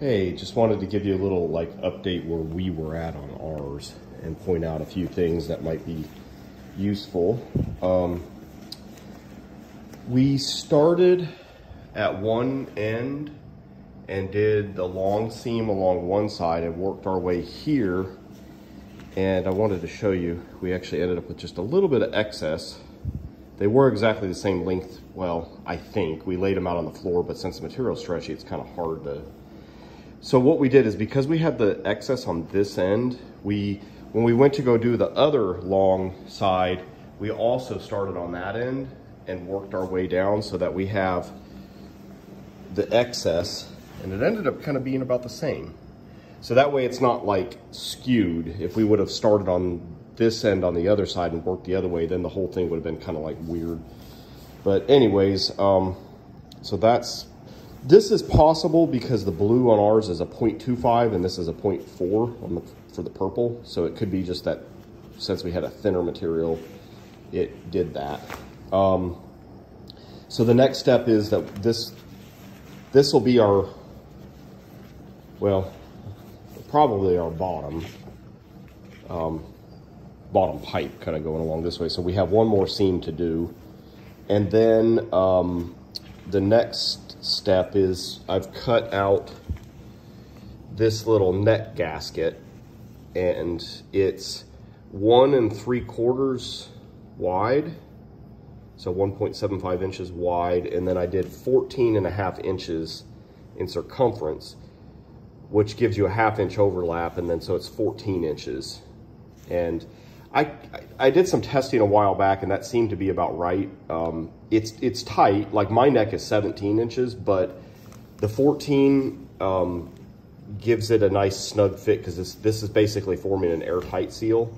Hey, just wanted to give you a little like update where we were at on ours and point out a few things that might be useful. Um, we started at one end and did the long seam along one side and worked our way here. And I wanted to show you, we actually ended up with just a little bit of excess. They were exactly the same length, well, I think. We laid them out on the floor, but since the material's stretchy, it's kind of hard to so what we did is because we had the excess on this end, we when we went to go do the other long side, we also started on that end and worked our way down so that we have the excess and it ended up kind of being about the same. So that way it's not like skewed. If we would have started on this end on the other side and worked the other way, then the whole thing would have been kind of like weird. But anyways, um, so that's this is possible because the blue on ours is a 0.25 and this is a 0.4 the, for the purple. So it could be just that since we had a thinner material, it did that. Um, so the next step is that this this will be our, well, probably our bottom, um, bottom pipe kind of going along this way. So we have one more seam to do. And then um, the next step is I've cut out this little neck gasket and it's one and three quarters wide. So 1.75 inches wide. And then I did 14 and a half inches in circumference which gives you a half inch overlap. And then so it's 14 inches. And I, I did some testing a while back and that seemed to be about right. Um, it's, it's tight, like my neck is 17 inches, but the 14 um, gives it a nice snug fit because this, this is basically forming an airtight seal.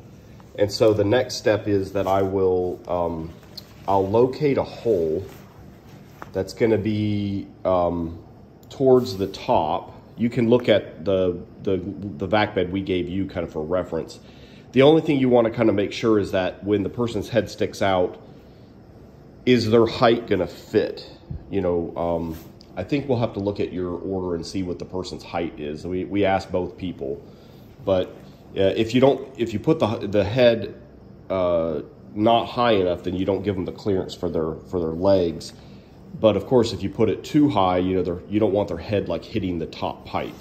And so the next step is that I will, um, I'll locate a hole that's gonna be um, towards the top. You can look at the, the, the vac bed we gave you kind of for reference. The only thing you want to kind of make sure is that when the person's head sticks out, is their height going to fit? You know, um, I think we'll have to look at your order and see what the person's height is. We, we asked both people, but uh, if you don't, if you put the, the head uh, not high enough, then you don't give them the clearance for their, for their legs. But of course, if you put it too high, you know, you don't want their head like hitting the top pipe.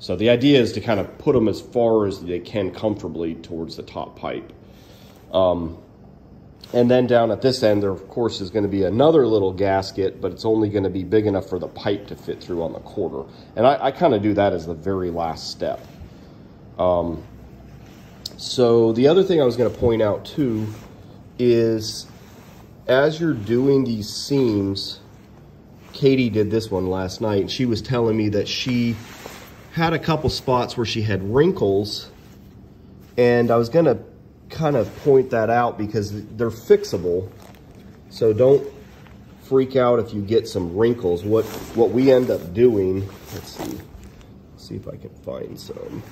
So the idea is to kind of put them as far as they can comfortably towards the top pipe. Um, and then down at this end, there of course is going to be another little gasket, but it's only going to be big enough for the pipe to fit through on the quarter. And I, I kind of do that as the very last step. Um, so the other thing I was going to point out too is as you're doing these seams, Katie did this one last night, and she was telling me that she had a couple spots where she had wrinkles and I was gonna kind of point that out because they're fixable. So don't freak out if you get some wrinkles. What, what we end up doing, let's see, let's see if I can find some.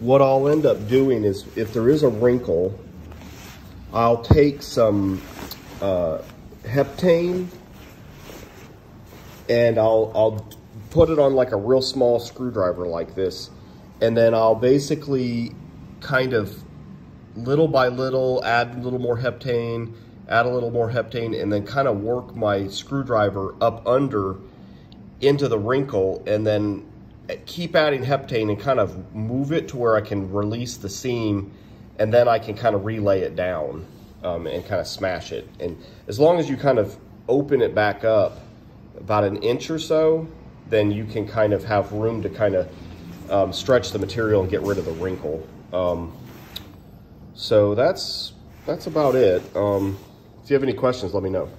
What I'll end up doing is if there is a wrinkle, I'll take some uh, heptane and I'll, I'll put it on like a real small screwdriver like this. And then I'll basically kind of little by little add a little more heptane, add a little more heptane, and then kind of work my screwdriver up under into the wrinkle and then keep adding heptane and kind of move it to where I can release the seam and then I can kind of relay it down um, and kind of smash it. And as long as you kind of open it back up about an inch or so, then you can kind of have room to kind of um, stretch the material and get rid of the wrinkle. Um, so that's, that's about it. Um, if you have any questions, let me know.